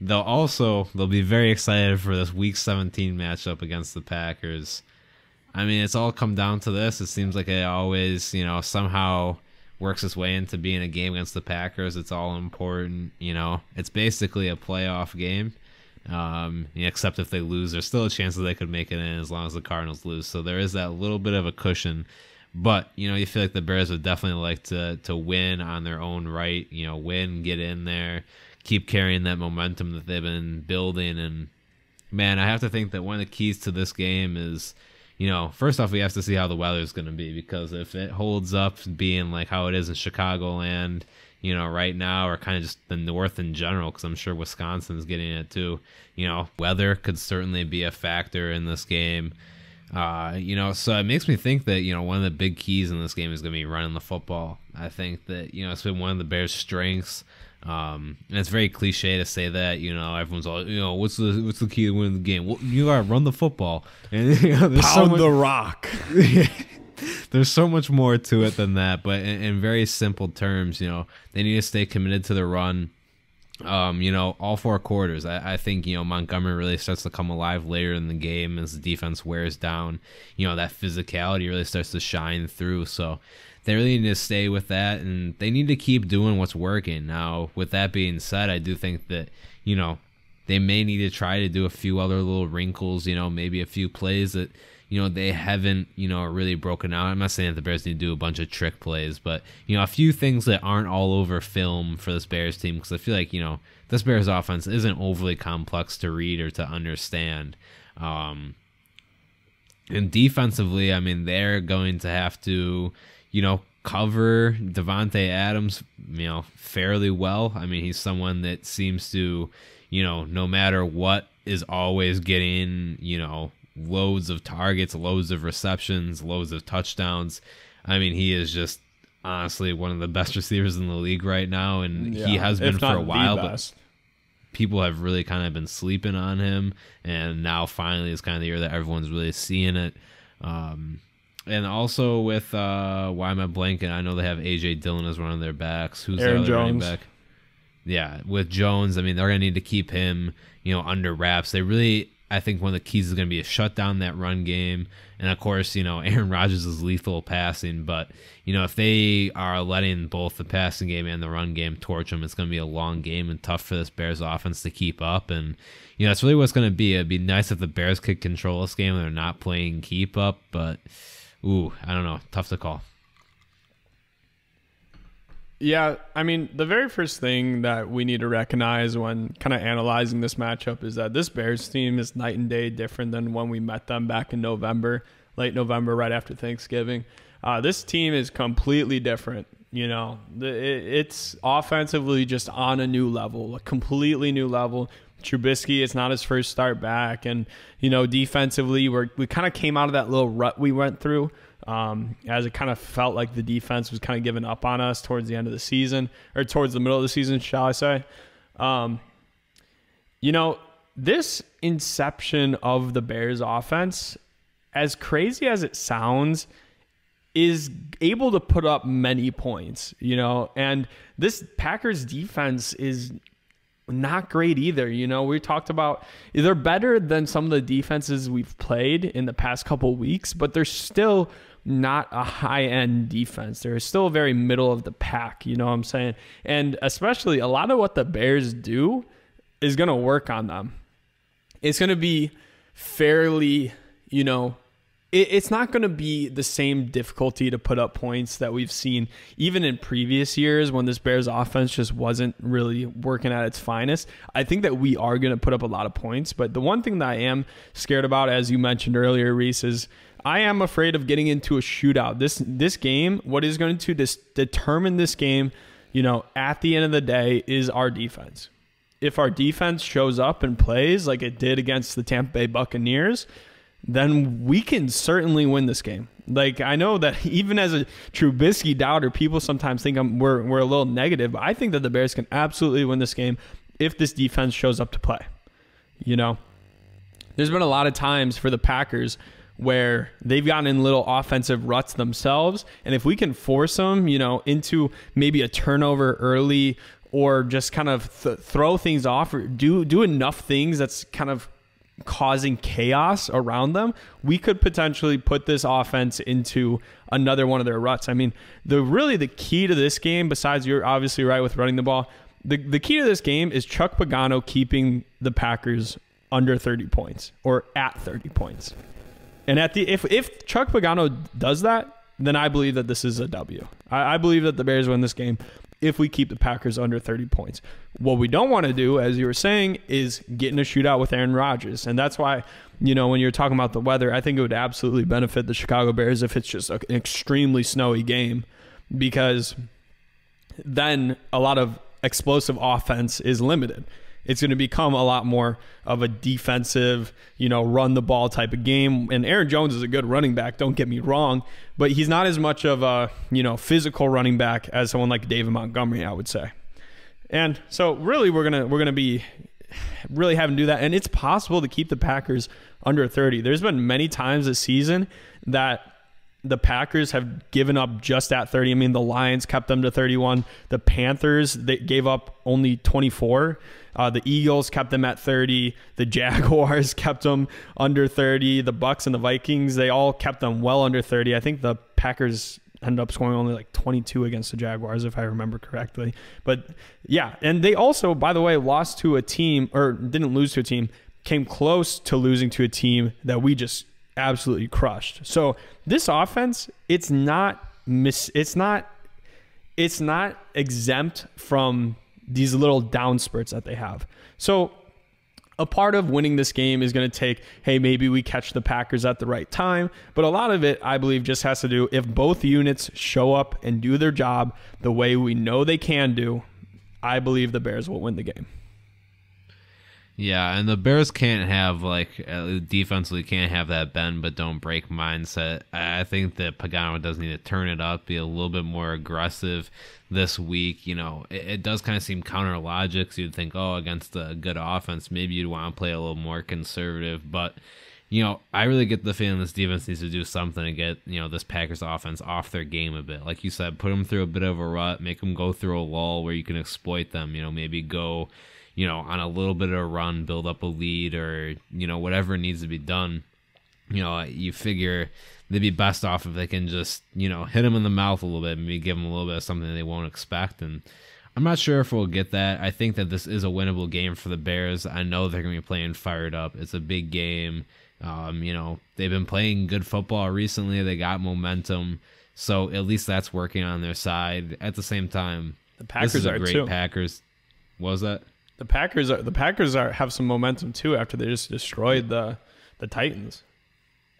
they'll also they'll be very excited for this Week 17 matchup against the Packers. I mean, it's all come down to this. It seems like it always, you know, somehow works its way into being a game against the Packers. It's all important, you know. It's basically a playoff game. Um, except if they lose, there's still a chance that they could make it in as long as the Cardinals lose. So there is that little bit of a cushion. But you know, you feel like the Bears would definitely like to to win on their own right. You know, win, get in there, keep carrying that momentum that they've been building. And man, I have to think that one of the keys to this game is you know, first off, we have to see how the weather is going to be because if it holds up being like how it is in Chicagoland, you know, right now, or kind of just the North in general, because I'm sure Wisconsin's getting it too. You know, weather could certainly be a factor in this game. Uh, you know, so it makes me think that you know one of the big keys in this game is going to be running the football. I think that you know it's been one of the Bears' strengths. Um, and it's very cliche to say that. You know, everyone's all, you know, what's the what's the key to winning the game? Well, you gotta run the football and you know, pound so much, the rock. there's so much more to it than that. But in, in, very simple terms, you know, they need to stay committed to the run. Um, you know, all four quarters. I, I think you know Montgomery really starts to come alive later in the game as the defense wears down. You know that physicality really starts to shine through. So they really need to stay with that and they need to keep doing what's working. Now, with that being said, I do think that, you know, they may need to try to do a few other little wrinkles, you know, maybe a few plays that, you know, they haven't, you know, really broken out. I'm not saying that the Bears need to do a bunch of trick plays, but, you know, a few things that aren't all over film for this Bears team because I feel like, you know, this Bears offense isn't overly complex to read or to understand. Um, and defensively, I mean, they're going to have to, you know, cover Davante Adams, you know, fairly well. I mean, he's someone that seems to, you know, no matter what, is always getting, you know, loads of targets, loads of receptions, loads of touchdowns. I mean, he is just honestly one of the best receivers in the league right now, and yeah, he has been for a while. But people have really kind of been sleeping on him, and now finally is kind of the year that everyone's really seeing it. Um, and also with uh, why am I blanking? I know they have AJ Dillon as one of their backs. Who's Aaron their Jones. running back? Yeah, with Jones, I mean they're gonna need to keep him, you know, under wraps. They really, I think, one of the keys is gonna be a shut down that run game, and of course, you know, Aaron Rodgers is lethal passing, but you know, if they are letting both the passing game and the run game torch them, it's gonna be a long game and tough for this Bears offense to keep up. And you know, that's really what's gonna be. It'd be nice if the Bears could control this game and they're not playing keep up, but ooh, I don't know, tough to call. Yeah, I mean, the very first thing that we need to recognize when kind of analyzing this matchup is that this Bears team is night and day different than when we met them back in November, late November, right after Thanksgiving. Uh, this team is completely different. You know, it's offensively just on a new level, a completely new level. Trubisky, it's not his first start back, and you know defensively, we're, we kind of came out of that little rut we went through. Um, as it kind of felt like the defense was kind of giving up on us towards the end of the season, or towards the middle of the season, shall I say? Um, you know, this inception of the Bears offense, as crazy as it sounds, is able to put up many points, you know, and this Packers defense is not great either. You know, we talked about they're better than some of the defenses we've played in the past couple weeks, but they're still not a high end defense. They're still very middle of the pack, you know what I'm saying? And especially a lot of what the Bears do is going to work on them. It's going to be fairly, you know, it, it's not going to be the same difficulty to put up points that we've seen even in previous years when this Bears offense just wasn't really working at its finest. I think that we are going to put up a lot of points, but the one thing that I am scared about, as you mentioned earlier, Reese, is I am afraid of getting into a shootout. This this game, what is going to determine this game, you know, at the end of the day, is our defense. If our defense shows up and plays like it did against the Tampa Bay Buccaneers, then we can certainly win this game. Like I know that even as a Trubisky doubter, people sometimes think I'm, we're we're a little negative. But I think that the Bears can absolutely win this game if this defense shows up to play. You know, there's been a lot of times for the Packers where they've gotten in little offensive ruts themselves, and if we can force them, you know, into maybe a turnover early or just kind of th- throw things off or do do enough things that's kind of causing chaos around them, we could potentially put this offense into another one of their ruts. I mean, the really the key to this game, besides you're obviously right with running the ball, the, the key to this game is Chuck Pagano keeping the Packers under 30 points or at 30 points. And at the if if Chuck Pagano does that, then I believe that this is a W. I, I believe that the Bears win this game if we keep the Packers under 30 points. What we don't want to do, as you were saying, is get in a shootout with Aaron Rodgers. And that's why, you know, when you're talking about the weather, I think it would absolutely benefit the Chicago Bears if it's just an extremely snowy game because then a lot of explosive offense is limited it's going to become a lot more of a defensive, you know, run the ball type of game. And Aaron Jones is a good running back, don't get me wrong, but he's not as much of a, you know, physical running back as someone like David Montgomery, I would say. And so really we're going to we're going to be really having to do that and it's possible to keep the Packers under 30. There's been many times this season that the Packers have given up just at 30. I mean, the Lions kept them to 31. The Panthers they gave up only 24. Uh, the Eagles kept them at 30. The Jaguars kept them under 30. The Bucs and the Vikings they all kept them well under 30. I think the Packers ended up scoring only like 22 against the Jaguars if I remember correctly. But yeah, and they also by the way lost to a team or didn't lose to a team, came close to losing to a team that we just absolutely crushed. So this offense, it's not mis- it's not it's not exempt from these little down spurts that they have. So a part of winning this game is going to take, hey, maybe we catch the Packers at the right time. But a lot of it, I believe, just has to do if both units show up and do their job the way we know they can do, I believe the Bears will win the game. Yeah, and the Bears can't have like uh, defensively can't have that bend but don't break mindset. I think that Pagano does need to turn it up, be a little bit more aggressive this week. You know, it, it does kind of seem counter logic. So you'd think, oh, against a good offense, maybe you'd want to play a little more conservative. But you know, I really get the feeling this defense needs to do something to get you know this Packers offense off their game a bit. Like you said, put them through a bit of a rut, make them go through a lull where you can exploit them. You know, maybe go you know, on a little bit of a run, build up a lead, or you know, whatever needs to be done. You know, you figure they'd be best off if they can just you know hit them in the mouth a little bit, maybe give them a little bit of something they won't expect. And I'm not sure if we'll get that. I think that this is a winnable game for the Bears. I know they're gonna be playing fired up. It's a big game. Um, you know, they've been playing good football recently. They got momentum, so at least that's working on their side. At the same time, the Packers this is a a great too. Packers. What was that? The Packers are the Packers are have some momentum too after they just destroyed the the Titans.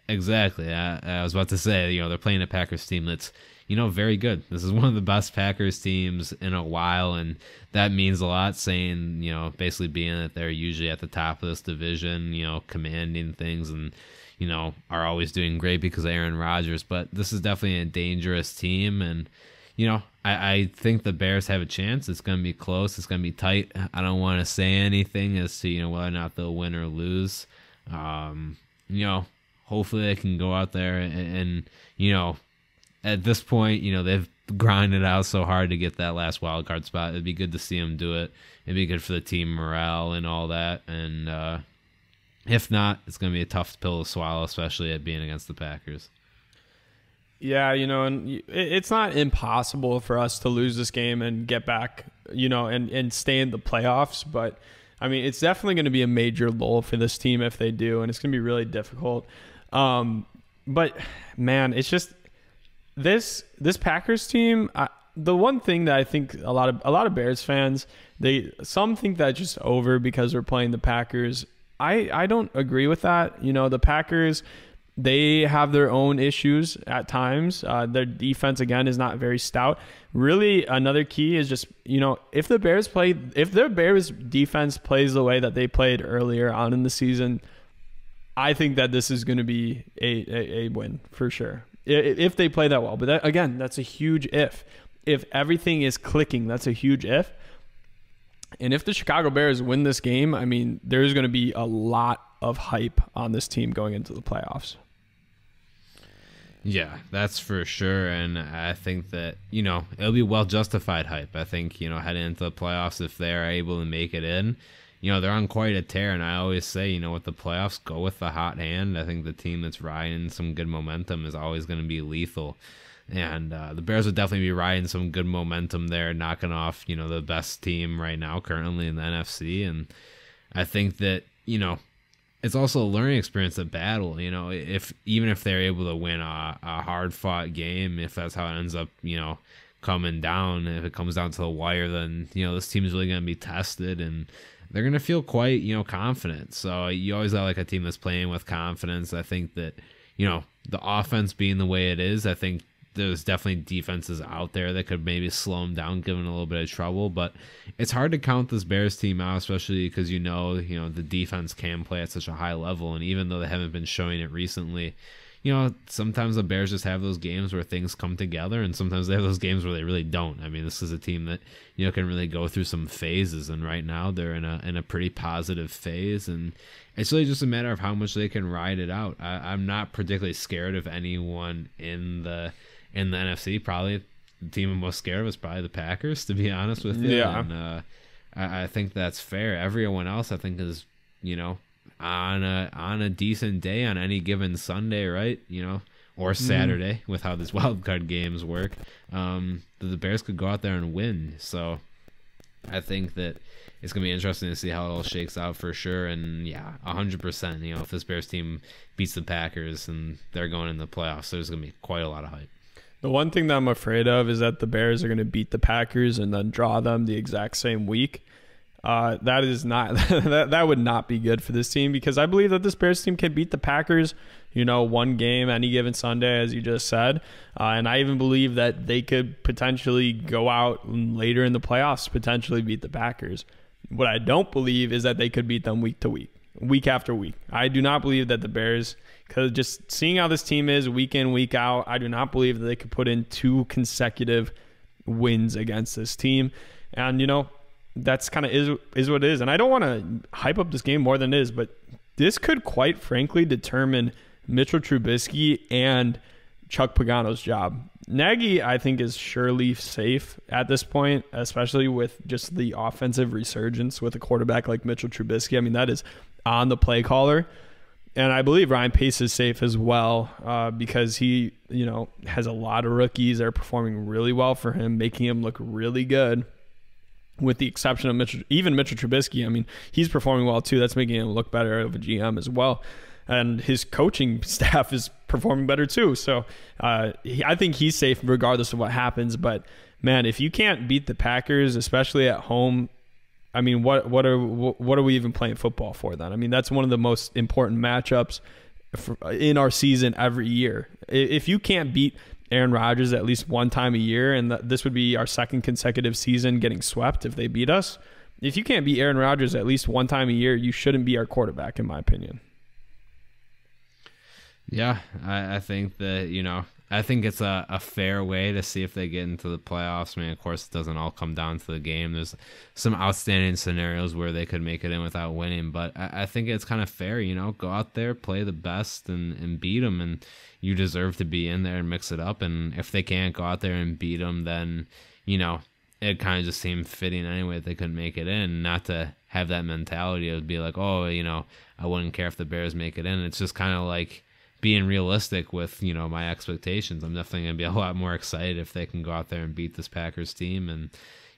Exactly. I, I was about to say, you know, they're playing a Packers team that's, you know, very good. This is one of the best Packers teams in a while, and that means a lot. Saying, you know, basically being that they're usually at the top of this division, you know, commanding things, and you know, are always doing great because Aaron Rodgers. But this is definitely a dangerous team, and you know, I, I think the Bears have a chance. It's going to be close. It's going to be tight. I don't want to say anything as to you know whether or not they'll win or lose. Um, you know, hopefully they can go out there and, and, you know, at this point, you know they've grinded out so hard to get that last wild card spot. It'd be good to see them do it. It'd be good for the team morale and all that. And uh, if not, it's going to be a tough pill to swallow, especially at being against the Packers. Yeah, you know, and it's not impossible for us to lose this game and get back, you know, and and stay in the playoffs. But I mean, it's definitely going to be a major lull for this team if they do, and it's going to be really difficult. Um, but man, it's just this this Packers team. I, the one thing that I think a lot of a lot of Bears fans they some think that just over because we're playing the Packers. I I don't agree with that. You know, the Packers they have their own issues at times. Uh, their defense again is not very stout. Really, another key is just you know if the Bears play, if their Bears defense plays the way that they played earlier on in the season, I think that this is going to be a, a, a, win for sure if they play that well. But that, again, that's a huge if. If everything is clicking, that's a huge if. And if the Chicago Bears win this game, I mean, there's going to be a lot of hype on this team going into the playoffs. Yeah, that's for sure. And I think that, you know, it'll be well justified hype. I think, you know, heading into the playoffs, if they are able to make it in, you know, they're on quite a tear. And I always say, you know, with the playoffs, go with the hot hand. I think the team that's riding some good momentum is always going to be lethal. And uh, the Bears would definitely be riding some good momentum there, knocking off, you know, the best team right now currently in the NFC. And I think that, you know, it's also a learning experience of battle. You know, if even if they're able to win a, a hard fought game, if that's how it ends up, you know, coming down, if it comes down to the wire, then you know this team is really going to be tested and they're going to feel quite you know confident. So you always like a team that's playing with confidence. I think that you know the offense being the way it is, I think there's definitely defenses out there that could maybe slow them down, give them a little bit of trouble. But it's hard to count this Bears team out, especially because you know, you know, the defense can play at such a high level, and even though they haven't been showing it recently, you know, sometimes the Bears just have those games where things come together, and sometimes they have those games where they really don't. I mean, this is a team that you know can really go through some phases, and right now they're in a in a pretty positive phase, and it's really just a matter of how much they can ride it out. I, I'm not particularly scared of anyone in the in the NFC. Probably the team I'm most scared of is probably the Packers, to be honest with you. Yeah. And, uh, I, I think that's fair. Everyone else, I think, is you know on a on a decent day on any given Sunday, right? You know, or Mm-hmm. Saturday with how these wild card games work. Um, the Bears could go out there and win. So I think that it's gonna be interesting to see how it all shakes out for sure. And yeah, hundred percent. You know, if this Bears team beats the Packers and they're going in the playoffs, there's gonna be quite a lot of hype. The one thing that I'm afraid of is that the Bears are going to beat the Packers and then draw them the exact same week. Uh, that is not that that would not be good for this team because I believe that this Bears team can beat the Packers. You know, one game any given Sunday, as you just said, uh, and I even believe that they could potentially go out later in the playoffs, potentially beat the Packers. What I don't believe is that they could beat them week to week, week after week. I do not believe that the Bears, because just seeing how this team is week in, week out, I do not believe that they could put in two consecutive wins against this team. And, you know, that's kind of is, is what it is. And I don't want to hype up this game more than it is, but this could quite frankly determine Mitchell Trubisky and Chuck Pagano's job. Nagy, I think, is surely safe at this point, especially with just the offensive resurgence with a quarterback like Mitchell Trubisky. I mean, that is on the play caller. And I believe Ryan Pace is safe as well uh, because he, you know, has a lot of rookies that are performing really well for him, making him look really good. With the exception of Mitchell, even Mitchell Trubisky, I mean, he's performing well too. That's making him look better of a GM as well and his coaching staff is performing better too. So uh, he, I think he's safe regardless of what happens. But man, if you can't beat the Packers, especially at home, I mean, what what are what are we even playing football for then? I mean, that's one of the most important matchups in our season every year. If you can't beat Aaron Rodgers at least one time a year, and this would be our second consecutive season getting swept if they beat us. If you can't beat Aaron Rodgers at least one time a year, you shouldn't be our quarterback, in my opinion. Yeah, I, I think that you know I think it's a, a fair way to see if they get into the playoffs. I mean, of course, it doesn't all come down to the game. There's some outstanding scenarios where they could make it in without winning, but I, I think it's kind of fair. You know, go out there, play the best, and, and beat them, and you deserve to be in there and mix it up. And if they can't go out there and beat them, then you know it kind of just seemed fitting anyway that they couldn't make it in. Not to have that mentality of be like, oh, you know, I wouldn't care if the Bears make it in. It's just kind of like being realistic with you know my expectations. I'm definitely gonna be a lot more excited if they can go out there and beat this Packers team. And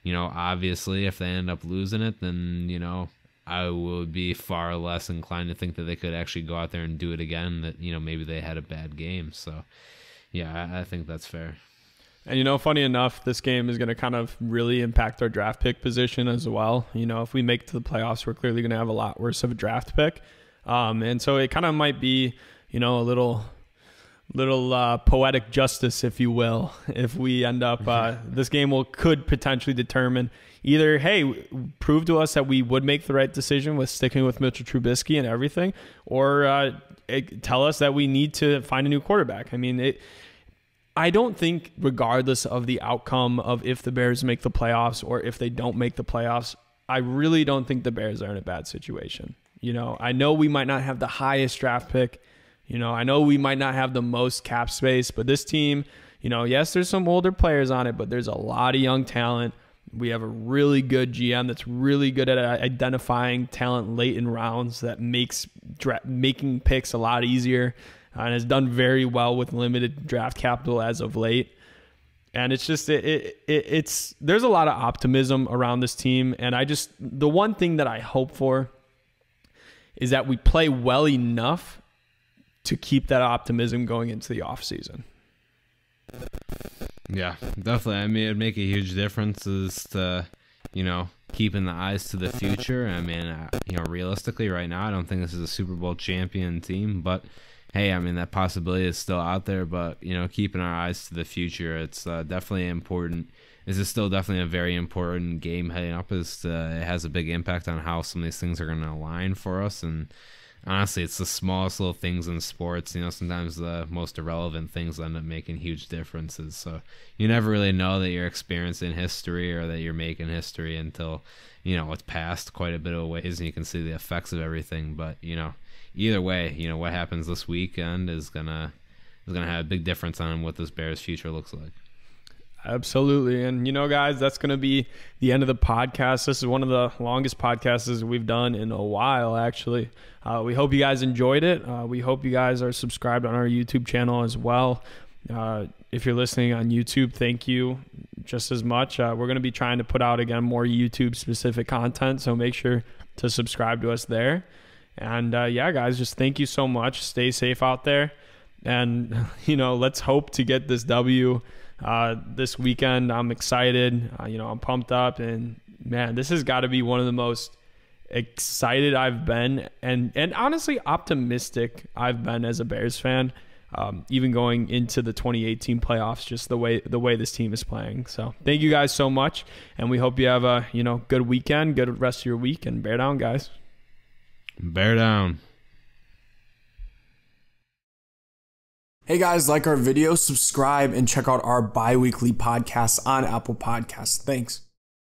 you know, obviously, if they end up losing it, then you know I would be far less inclined to think that they could actually go out there and do it again. That you know maybe they had a bad game. So yeah, I, I think that's fair. And you know, funny enough, this game is going to kind of really impact our draft pick position as well. You know, if we make to the playoffs, we're clearly going to have a lot worse of a draft pick. Um, and so it kind of might be you know, a little little uh, poetic justice, if you will, if we end up uh, this game will could potentially determine either hey prove to us that we would make the right decision with sticking with Mitchell Trubisky and everything, or uh, it, tell us that we need to find a new quarterback. I mean it. I don't think, regardless of the outcome of if the Bears make the playoffs or if they don't make the playoffs, I really don't think the Bears are in a bad situation. You know, I know we might not have the highest draft pick You know, I know we might not have the most cap space, but this team, you know, yes, there's some older players on it, but there's a lot of young talent. We have a really good GM that's really good at uh, identifying talent late in rounds that makes making picks a lot easier and has done very well with limited draft capital as of late. And it's just it, it, it it's there's a lot of optimism around this team and I just the one thing that I hope for is that we play well enough to keep that optimism going into the off season. Yeah, definitely. I mean, it'd make a huge difference as to, you know, keeping the eyes to the future. I mean, uh, you know, realistically, right now, I don't think this is a Super Bowl champion team, but hey, I mean, that possibility is still out there. But you know, keeping our eyes to the future, it's uh, definitely important. This is still definitely a very important game heading up. As uh, it has a big impact on how some of these things are going to align for us and honestly, it's the smallest little things in sports. You know, sometimes the most irrelevant things end up making huge differences. So you never really know that you're experiencing history or that you're making history until you know it's passed quite a bit of ways and you can see the effects of everything. But you know, either way, you know what happens this weekend is gonna is gonna have a big difference on what this Bears future looks like. Absolutely. And, you know, guys, that's going to be the end of the podcast. This is one of the longest podcasts we've done in a while, actually. Uh, we hope you guys enjoyed it. Uh, we hope you guys are subscribed on our YouTube channel as well. Uh, if you're listening on YouTube, thank you just as much. Uh, we're going to be trying to put out, again, more YouTube specific content. So make sure to subscribe to us there. And, uh, yeah, guys, just thank you so much. Stay safe out there. And, you know, let's hope to get this W uh, this weekend. I'm excited. Uh, you know, I'm pumped up, and man, this has got to be one of the most excited I've been, and and honestly optimistic I've been as a Bears fan. Um, even going into the 2018 playoffs, just the way the way this team is playing. So thank you guys so much, and we hope you have a you know good weekend, good rest of your week, and bear down, guys. Bear down. Hey guys, like our video, subscribe, and check out our bi weekly podcast on Apple Podcasts. Thanks.